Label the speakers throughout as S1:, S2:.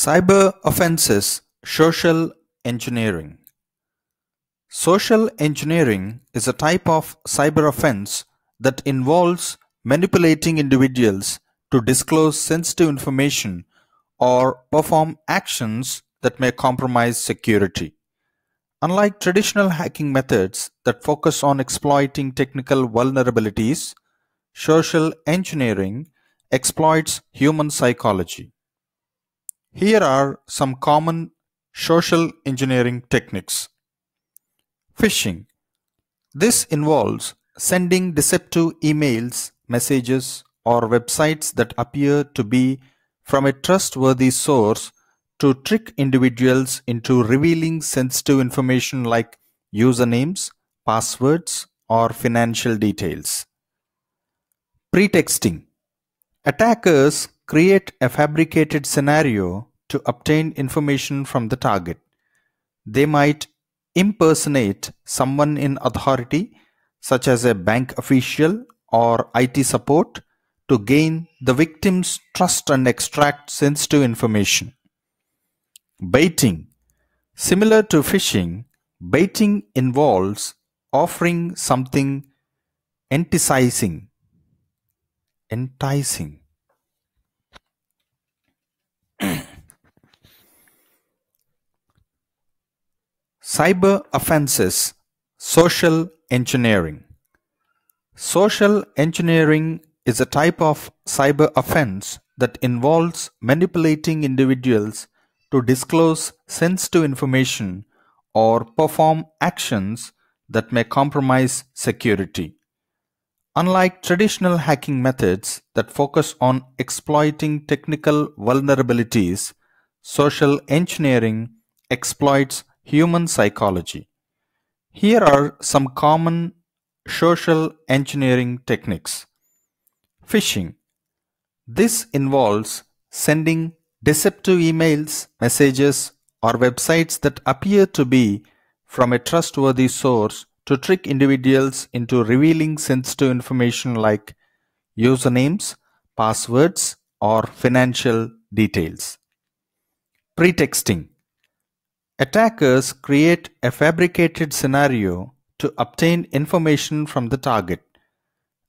S1: Cyber offenses Social engineering Social engineering is a type of cyber offense that involves manipulating individuals to disclose sensitive information or perform actions that may compromise security. Unlike traditional hacking methods that focus on exploiting technical vulnerabilities, social engineering exploits human psychology. Here are some common social engineering techniques. Phishing. This involves sending deceptive emails, messages, or websites that appear to be from a trustworthy source to trick individuals into revealing sensitive information like usernames, passwords, or financial details. Pretexting. Attackers create a fabricated scenario to obtain information from the target. They might impersonate someone in authority, such as a bank official or IT support, to gain the victim's trust and extract sensitive information. Baiting Similar to phishing, baiting involves offering something enticing. Enticing Cyber offenses Social engineering Social engineering is a type of cyber offense that involves manipulating individuals to disclose sensitive information or perform actions that may compromise security. Unlike traditional hacking methods that focus on exploiting technical vulnerabilities, social engineering exploits human psychology. Here are some common social engineering techniques. Phishing. This involves sending deceptive emails, messages, or websites that appear to be from a trustworthy source to trick individuals into revealing sensitive information like usernames, passwords, or financial details. Pretexting Attackers create a fabricated scenario to obtain information from the target.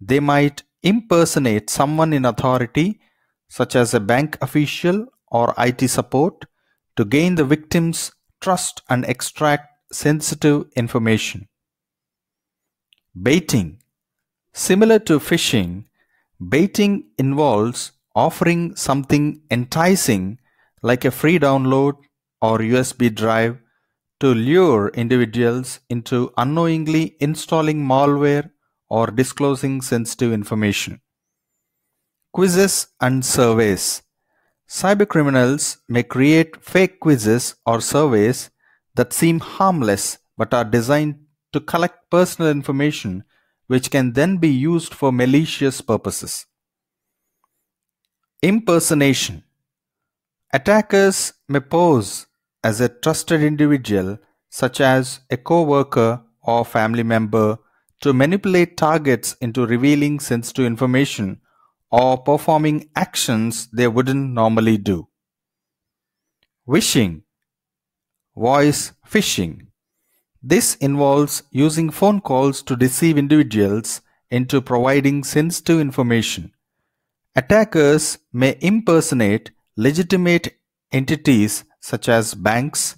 S1: They might impersonate someone in authority, such as a bank official or IT support, to gain the victim's trust and extract sensitive information. Baiting Similar to phishing, baiting involves offering something enticing like a free download or USB drive to lure individuals into unknowingly installing malware or disclosing sensitive information. Quizzes and surveys. Cybercriminals may create fake quizzes or surveys that seem harmless but are designed to collect personal information which can then be used for malicious purposes. Impersonation Attackers may pose as a trusted individual such as a co-worker or family member to manipulate targets into revealing sensitive information or performing actions they wouldn't normally do. Vishing Voice phishing this involves using phone calls to deceive individuals into providing sensitive information. Attackers may impersonate legitimate entities such as banks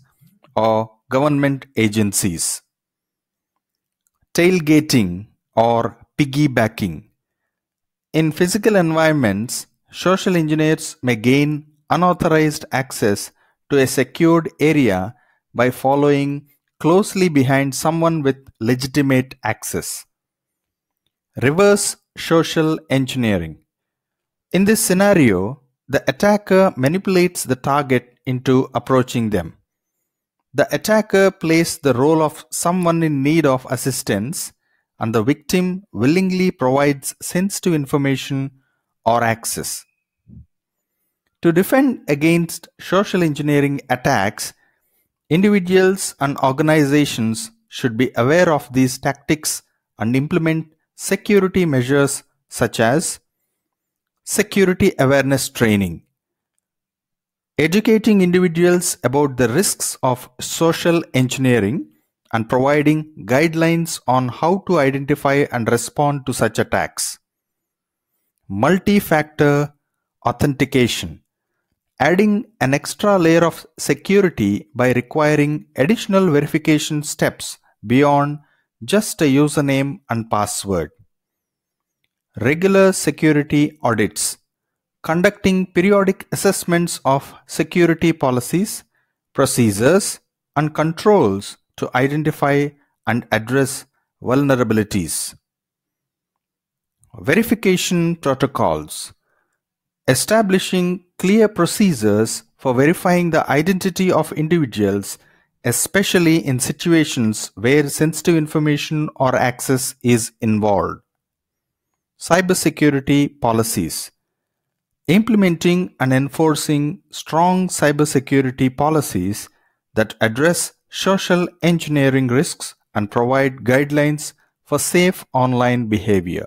S1: or government agencies. Tailgating or piggybacking. In physical environments, social engineers may gain unauthorized access to a secured area by following closely behind someone with legitimate access. Reverse social engineering. In this scenario, the attacker manipulates the target into approaching them. The attacker plays the role of someone in need of assistance and the victim willingly provides sensitive information or access. To defend against social engineering attacks, Individuals and organizations should be aware of these tactics and implement security measures such as security awareness training. educating individuals about the risks of social engineering and providing guidelines on how to identify and respond to such attacks. Multi-factor authentication adding an extra layer of security by requiring additional verification steps beyond just a username and password. Regular security audits conducting periodic assessments of security policies, procedures, and controls to identify and address vulnerabilities. Verification protocols establishing clear procedures for verifying the identity of individuals, especially in situations where sensitive information or access is involved. Cybersecurity policies implementing and enforcing strong cybersecurity policies that address social engineering risks and provide guidelines for safe online behavior.